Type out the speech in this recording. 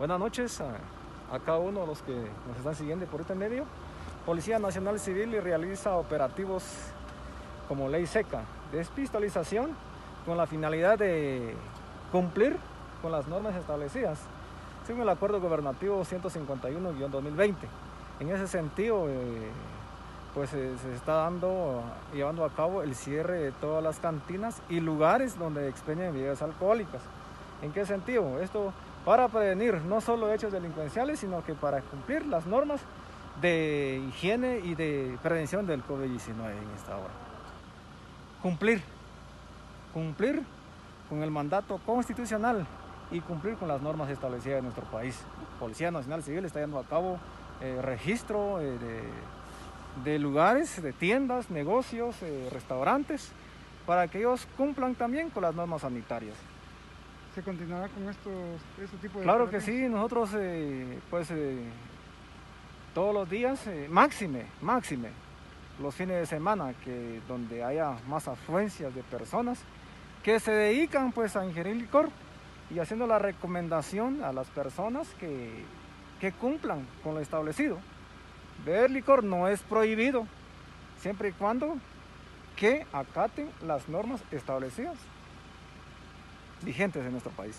Buenas noches a, cada uno de los que nos están siguiendo por este medio. Policía Nacional Civil realiza operativos como ley seca, despistolización con la finalidad de cumplir con las normas establecidas según el acuerdo gobernativo 151-2020. En ese sentido, eh, pues se está dando, llevando a cabo el cierre de todas las cantinas y lugares donde expenden bebidas alcohólicas. ¿En qué sentido? Esto para prevenir no solo hechos delincuenciales, sino que para cumplir las normas de higiene y de prevención del COVID-19 en esta hora. Cumplir, cumplir con el mandato constitucional y cumplir con las normas establecidas en nuestro país. Policía Nacional Civil está llevando a cabo eh, registro eh, de, lugares, de tiendas, negocios, eh, restaurantes, para que ellos cumplan también con las normas sanitarias. ¿Se continuará con estos, este tipo de Claro que sí, nosotros eh, pues eh, todos los días, máxime, máxime, los fines de semana, que donde haya más afluencias de personas que se dedican pues a ingerir licor, y haciendo la recomendación a las personas que, que cumplan con lo establecido. Beber licor no es prohibido, siempre y cuando que acaten las normas establecidas vigentes en nuestro país.